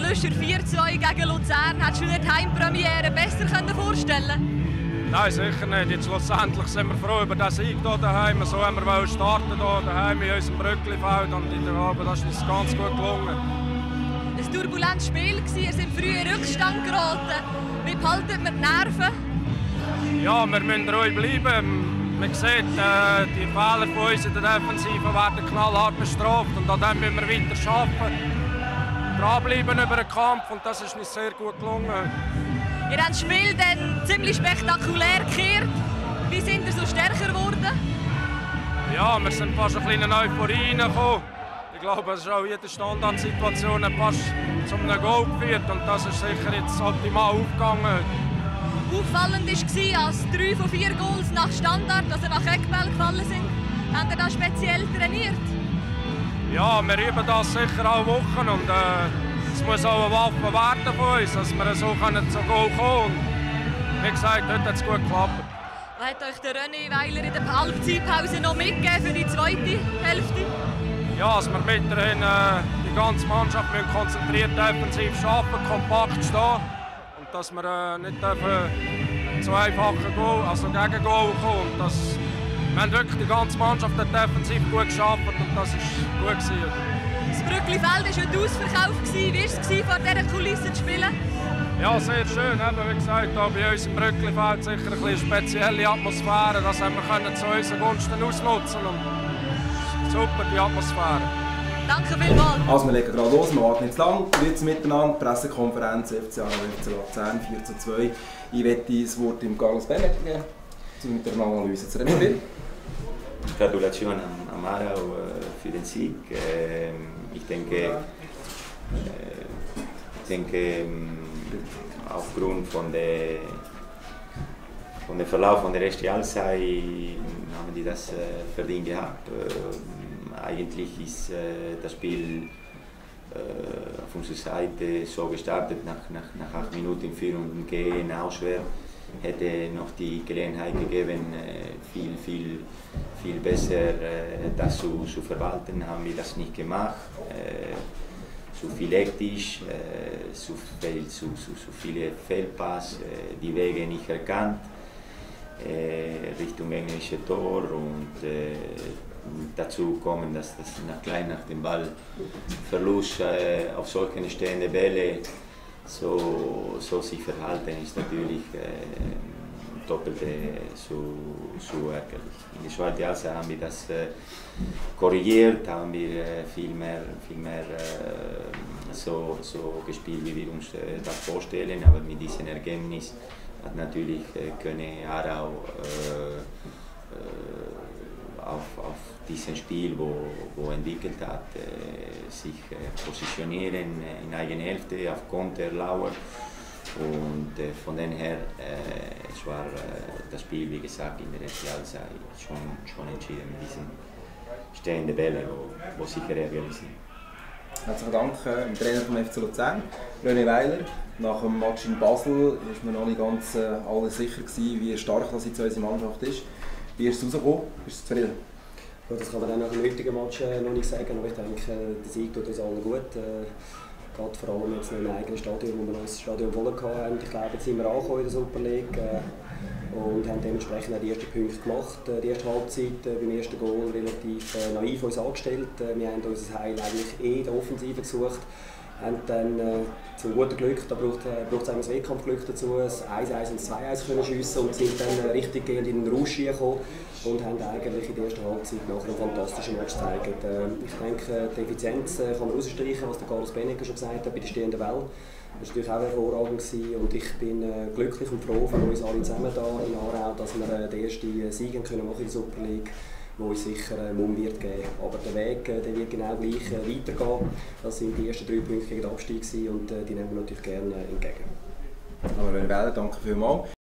Lüscher 4-2 gegen Luzern. Hättest du dir die Heimpremiere besser vorstellen Nein, sicher nicht. Jetzt schlussendlich sind wir froh über den Sieg hier daheim. So haben wir starten hier daheim in unserem Brücklifeld und ich glaube, das ist uns ganz gut gelungen. Ein turbulentes Spiel war, ihr seid früh in Rückstand geraten. Wie behalten wir die Nerven? Ja, wir müssen ruhig bleiben. Man sieht, äh, die Fehler von uns in der Defensive werden knallhart bestraft und an dem müssen wir weiter arbeiten. Dranbleiben über den Kampf und das ist uns sehr gut gelungen. Ihr habt das Spiel dann ziemlich spektakulär gekehrt. Wie sind ihr so stärker geworden? Ja, wir sind fast ein bisschen Euphorie reingekommen. Ich glaube, es ist auch jede Standardsituation fast zu einem Goal geführt und das ist sicher jetzt optimal aufgegangen. Auffallend war, als drei von vier Goals nach Standard, also nach Eckball gefallen sind. Habt ihr das speziell trainiert? Ja, wir üben das sicher alle Wochen und äh, es muss auch eine Waffe werden von uns, dass wir so können zu Goal kommen können. Wie gesagt, heute hat es gut geklappt. Was hat euch der René Weiler in der Halbzeitpause noch mitgegeben für die zweite Hälfte? Ja, dass wir weiterhin äh, die ganze Mannschaft konzentriert defensiv arbeiten, kompakt stehen dass wir äh, nicht dürfen zu einfachen Goal, also gegen Goal kommen. Das, wir haben wirklich die ganze Mannschaft defensiv gut geschafft und das war gut. Gewesen. Das Brücklifeld war heute ausverkauft. Wie war es, vor dieser Kulisse zu spielen? Ja, sehr schön. Eben, wie gesagt, hier bei uns im Brücklifeld sicher eine spezielle Atmosphäre. Das haben wir zu unseren Gunsten ausnutzen und super, die Atmosphäre. Danke vielmals. Also wir legen gerade los, wir warten nicht zu lang. Grüezi miteinander, Pressekonferenz FCA FC Luzern 4 zu 2. Ich werde das Wort dem Carlos Bennett geben, mit der Analyse zu Spiel. Gratulation an Amara für den Sieg. Ich denke, ich denke aufgrund von der von dem Verlauf von der ersten Halbzeit haben die das verdient gehabt eigentlich ist äh, das Spiel äh, auf unserer Seite so gestartet, nach, nach, nach acht Minuten Führung und gehen auswärts hätte noch die Gelegenheit gegeben, äh, viel, viel, viel besser äh, das zu, zu verwalten, haben wir das nicht gemacht. Äh, zu viel hektisch, äh, zu, viel, zu, zu, zu viele Fehlpass, die Wege nicht erkannt Richtung englische Tor und dazu kommen, dass das nach nach dem Ballverlust auf solchen stehenden Bälle so, so sich verhalten, ist natürlich äh, doppelt äh, so, so ärgerlich. In der zweiten Halbzeit haben wir das äh, korrigiert, haben wir äh, viel mehr, viel mehr äh, so, so gespielt, wie wir uns äh, das vorstellen, aber mit diesem Ergebnis hat natürlich äh, Könne Arau auf, auf diesem Spiel, wo, wo entwickelt hat, äh, sich äh, positionieren in eigener Hälfte auf Konter, Lauer. Und äh, von den her, äh, es war das Spiel, wie gesagt, in der Halbzeit schon, schon entschieden mit diesen stehenden Bällen, wo sicher ärgerlich sind. Herzlichen Dank äh, dem Trainer vom FC Luzern, René Weiler. Nach dem Match in Basel war man noch nicht ganz äh, alle sicher, gewesen, wie stark das jetzt unsere Mannschaft ist. Wie ist es rausgekommen? Bist du zufrieden? Ja, das kann man dann nach dem heutigen Match äh, noch nicht sagen, aber ich denke, der Sieg tut uns allen gut. Äh, gerade vor allem jetzt noch im eigenen Stadion, wo wir das Stadion voll haben. Ich glaube, jetzt sind wir angekommen in der Super League äh, und haben dementsprechend auch die ersten Punkte gemacht. Äh, die erste Halbzeit äh, beim ersten Goal relativ äh, naiv uns angestellt. Wir haben unser Heil eigentlich eh in der Offensive gesucht haben dann äh, zum guten Glück, da braucht es äh, ein Wettkampfglück dazu, das 1-1 und 2-1 können schiessen und sind dann äh, richtig gegen den Rausch gekommen und haben eigentlich in der ersten Halbzeit noch einen fantastischen Match gezeigt. Äh, ich denke, die Effizienz äh, kann man rausstreichen, was der Carlos Benecke schon gesagt hat, bei der stehenden Welle. Das war natürlich auch hervorragend gewesen und ich bin äh, glücklich und froh für uns alle zusammen hier in Aarau, dass wir äh, den ersten Sieg können machen in der Super League wo uns sicher äh, Mumm wird geben. Aber der Weg äh, der wird genau gleich äh, weitergehen. Das sind die ersten drei Punkte gegen den Abstieg und äh, die nehmen wir natürlich gerne entgegen. Aber wählen, danke vielmals.